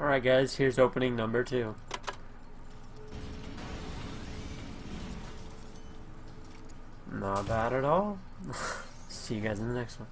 Alright guys, here's opening number two. Not bad at all. See you guys in the next one.